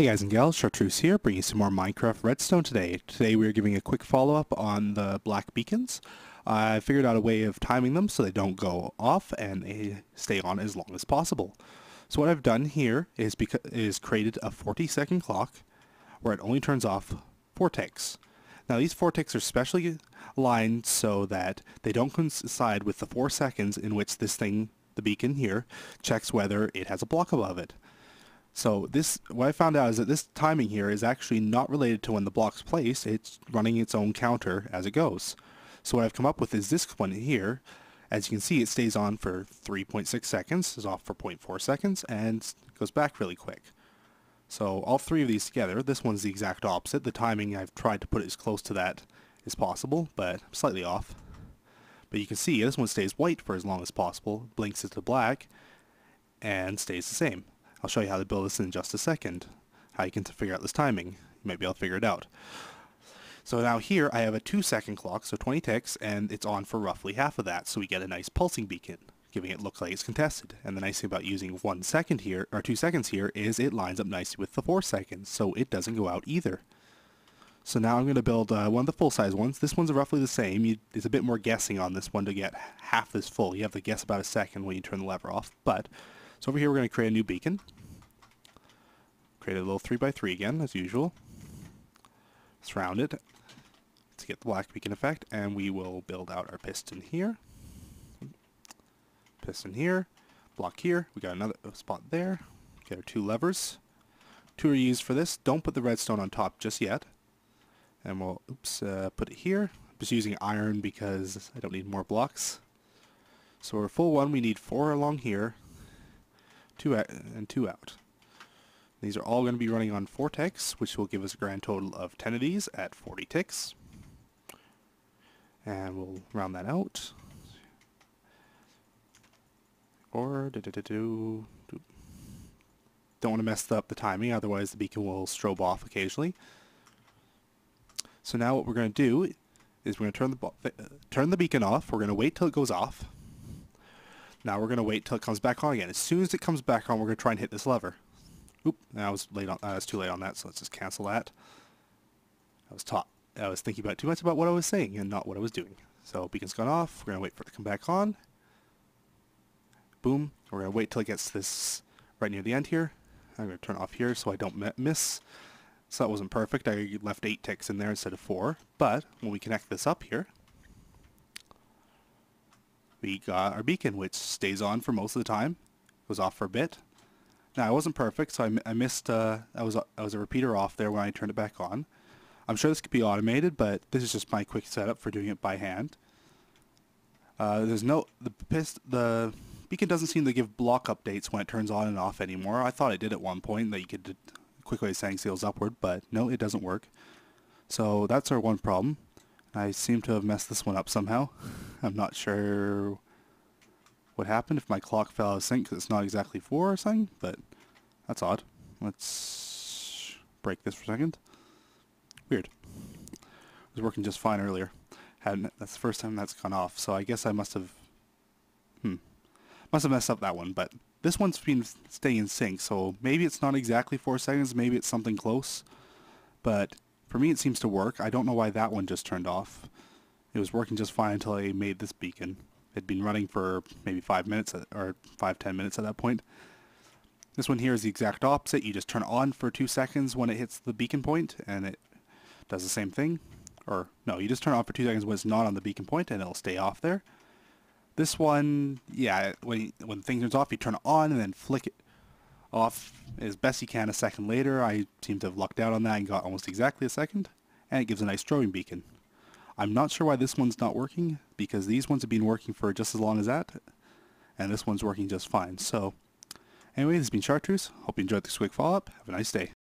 Hey guys and gals, Chartreuse here, bringing you some more Minecraft Redstone today. Today we are giving a quick follow-up on the black beacons. I figured out a way of timing them so they don't go off and they stay on as long as possible. So what I've done here is, is created a 40 second clock where it only turns off 4 ticks. Now these 4 ticks are specially aligned so that they don't coincide with the 4 seconds in which this thing, the beacon here, checks whether it has a block above it. So this, what I found out is that this timing here is actually not related to when the block's placed, it's running its own counter as it goes. So what I've come up with is this one here. As you can see, it stays on for 3.6 seconds, is off for 0.4 seconds, and goes back really quick. So all three of these together, this one's the exact opposite. The timing, I've tried to put as close to that as possible, but slightly off. But you can see this one stays white for as long as possible, blinks it to black, and stays the same. I'll show you how to build this in just a second, how you can figure out this timing. Maybe I'll figure it out. So now here I have a 2 second clock, so 20 ticks, and it's on for roughly half of that, so we get a nice pulsing beacon, giving it look like it's contested. And the nice thing about using 1 second here, or 2 seconds here, is it lines up nicely with the 4 seconds, so it doesn't go out either. So now I'm going to build uh, one of the full-size ones. This one's roughly the same. You, there's a bit more guessing on this one to get half this full. You have to guess about a second when you turn the lever off, but so over here we're going to create a new beacon. Create a little 3x3 again, as usual. Surround it to get the black beacon effect, and we will build out our piston here. Piston here, block here, we got another spot there. Get our two levers. Two are used for this. Don't put the redstone on top just yet. And we'll, oops, uh, put it here. I'm just using iron because I don't need more blocks. So a full one, we need four along here, two out, and two out. These are all going to be running on 4 ticks, which will give us a grand total of 10 of these at 40 ticks. And we'll round that out. Or, do, do, do, do, do. don't want to mess up the timing, otherwise the beacon will strobe off occasionally. So now what we're going to do is we're going to turn the, uh, turn the beacon off. We're going to wait till it goes off. Now we're going to wait till it comes back on again. As soon as it comes back on, we're going to try and hit this lever. Oop, I was late on. I was too late on that, so let's just cancel that. I was taught. I was thinking about too much about what I was saying and not what I was doing. So beacon's gone off. We're gonna wait for it to come back on. Boom. We're gonna wait till it gets this right near the end here. I'm gonna turn off here so I don't miss. So that wasn't perfect. I left eight ticks in there instead of four. But when we connect this up here, we got our beacon, which stays on for most of the time. It was off for a bit. Now I wasn't perfect, so I, I missed. Uh, I was I was a repeater off there when I turned it back on. I'm sure this could be automated, but this is just my quick setup for doing it by hand. Uh, there's no the pist the beacon doesn't seem to give block updates when it turns on and off anymore. I thought it did at one point that you could quickly setting seals upward, but no, it doesn't work. So that's our one problem. I seem to have messed this one up somehow. I'm not sure what happened if my clock fell out of sync because it's not exactly 4 or something, but that's odd. Let's break this for a second. Weird. It was working just fine earlier. Hadn't, that's the first time that's gone off, so I guess I must have... Hmm. Must have messed up that one, but this one's been staying in sync, so maybe it's not exactly 4 seconds, maybe it's something close. But for me it seems to work. I don't know why that one just turned off. It was working just fine until I made this beacon It had been running for maybe five minutes at, or five ten minutes at that point. This one here is the exact opposite. You just turn it on for two seconds when it hits the beacon point, and it does the same thing. Or no, you just turn it on for two seconds when it's not on the beacon point, and it'll stay off there. This one, yeah, when when the thing turns off, you turn it on and then flick it off as best you can a second later. I seem to have lucked out on that and got almost exactly a second, and it gives a nice strobing beacon. I'm not sure why this one's not working because these ones have been working for just as long as that and this one's working just fine. So anyway, this has been Chartreuse. Hope you enjoyed this quick follow-up. Have a nice day.